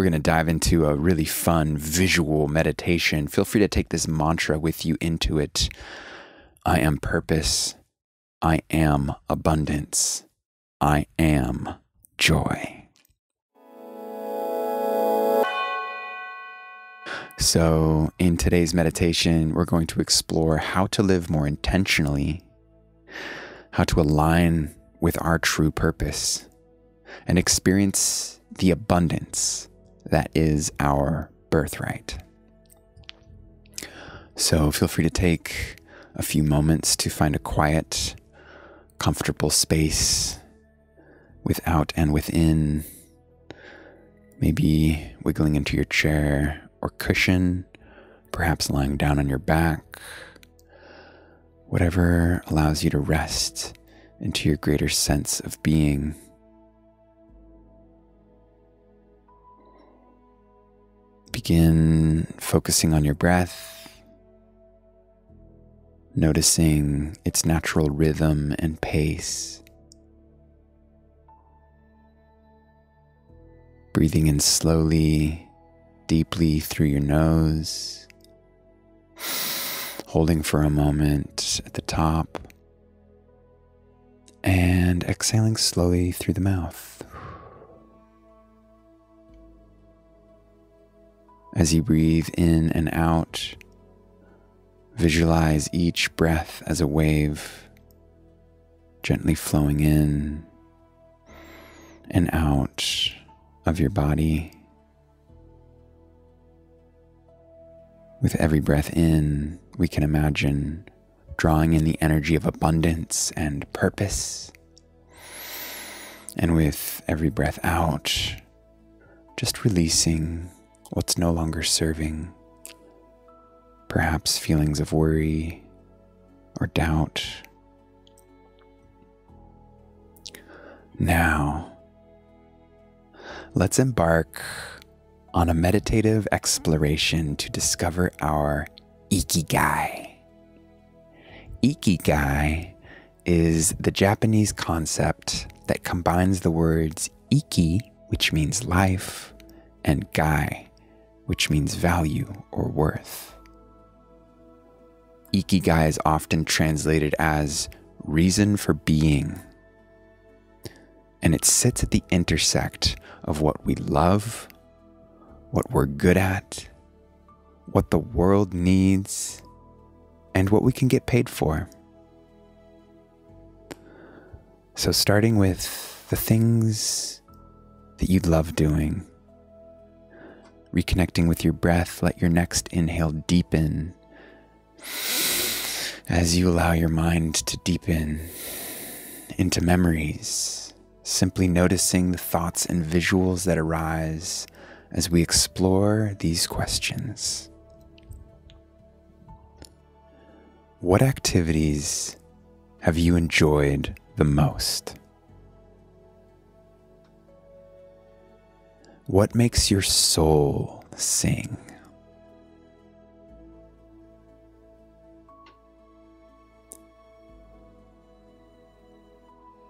we're going to dive into a really fun visual meditation. Feel free to take this mantra with you into it. I am purpose. I am abundance. I am joy. So, in today's meditation, we're going to explore how to live more intentionally, how to align with our true purpose, and experience the abundance that is our birthright. So, feel free to take a few moments to find a quiet, comfortable space without and within, maybe wiggling into your chair or cushion, perhaps lying down on your back, whatever allows you to rest into your greater sense of being. Begin focusing on your breath, noticing its natural rhythm and pace. Breathing in slowly deeply through your nose, holding for a moment at the top, and exhaling slowly through the mouth. As you breathe in and out, visualize each breath as a wave, gently flowing in and out of your body. With every breath in, we can imagine drawing in the energy of abundance and purpose. And with every breath out, just releasing what's no longer serving, perhaps feelings of worry or doubt. Now, let's embark on a meditative exploration to discover our ikigai. Ikigai is the Japanese concept that combines the words iki, which means life, and gai, which means value or worth. Ikigai is often translated as reason for being, and it sits at the intersect of what we love what we're good at, what the world needs, and what we can get paid for. So, starting with the things that you'd love doing, reconnecting with your breath, let your next inhale deepen as you allow your mind to deepen into memories, simply noticing the thoughts and visuals that arise as we explore these questions. What activities have you enjoyed the most? What makes your soul sing?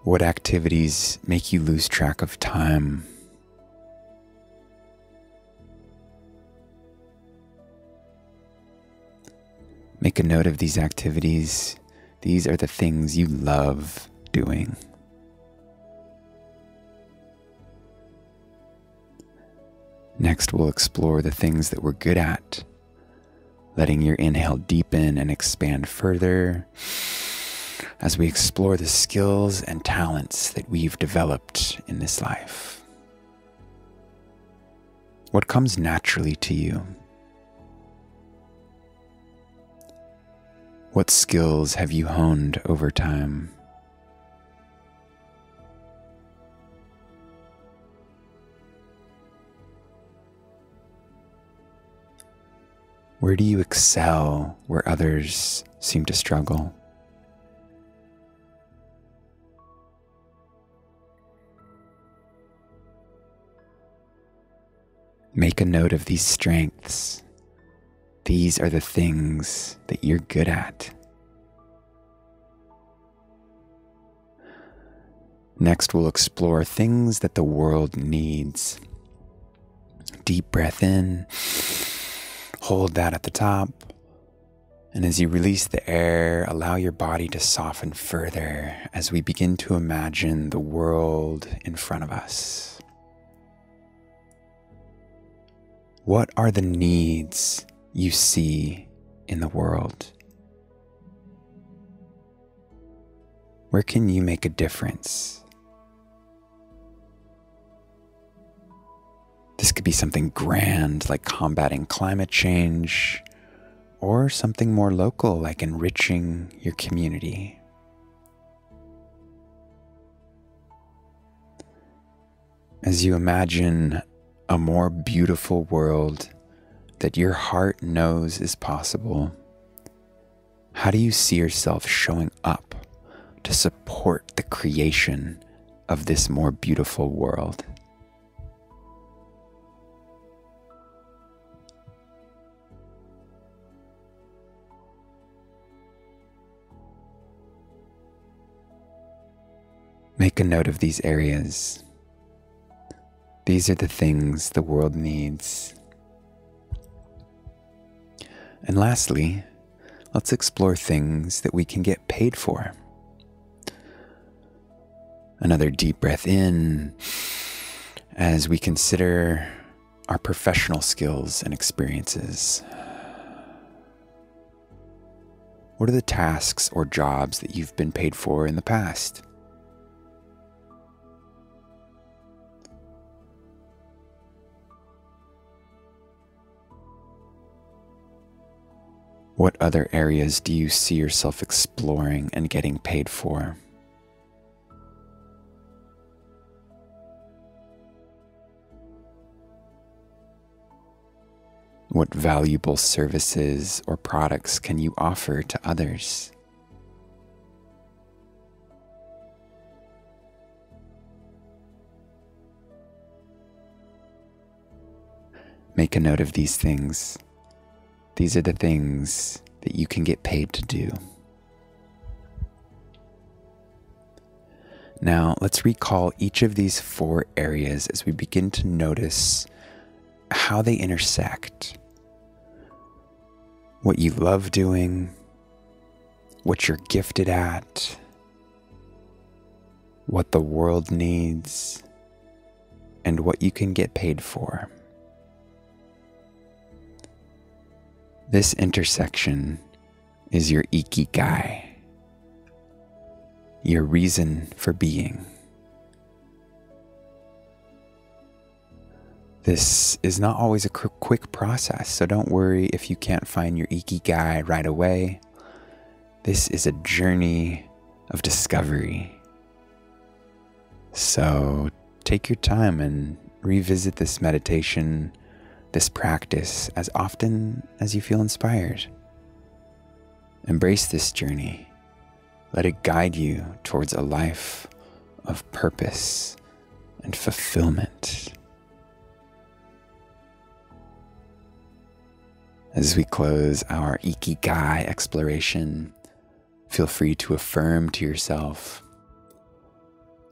What activities make you lose track of time? Make a note of these activities. These are the things you love doing. Next, we'll explore the things that we're good at, letting your inhale deepen and expand further as we explore the skills and talents that we've developed in this life. What comes naturally to you? What skills have you honed over time? Where do you excel where others seem to struggle? Make a note of these strengths these are the things that you're good at. Next, we'll explore things that the world needs. deep breath in. Hold that at the top. And as you release the air, allow your body to soften further as we begin to imagine the world in front of us. What are the needs you see in the world? Where can you make a difference? Be something grand like combating climate change or something more local like enriching your community. As you imagine a more beautiful world that your heart knows is possible, how do you see yourself showing up to support the creation of this more beautiful world? Make a note of these areas. These are the things the world needs. And lastly, let's explore things that we can get paid for. Another deep breath in as we consider our professional skills and experiences. What are the tasks or jobs that you've been paid for in the past? What other areas do you see yourself exploring and getting paid for? What valuable services or products can you offer to others? Make a note of these things these are the things that you can get paid to do. Now, let's recall each of these four areas as we begin to notice how they intersect. What you love doing, what you're gifted at, what the world needs, and what you can get paid for. This intersection is your ikigai, your reason for being. This is not always a quick process, so don't worry if you can't find your ikigai right away. This is a journey of discovery. So take your time and revisit this meditation this practice as often as you feel inspired. Embrace this journey. Let it guide you towards a life of purpose and fulfillment. As we close our Ikigai exploration, feel free to affirm to yourself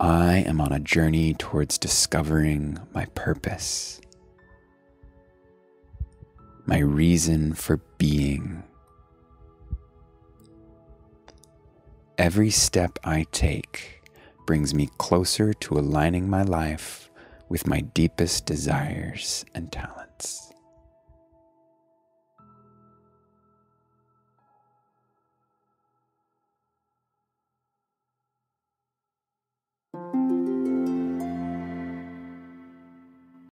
I am on a journey towards discovering my purpose my reason for being. Every step I take brings me closer to aligning my life with my deepest desires and talents.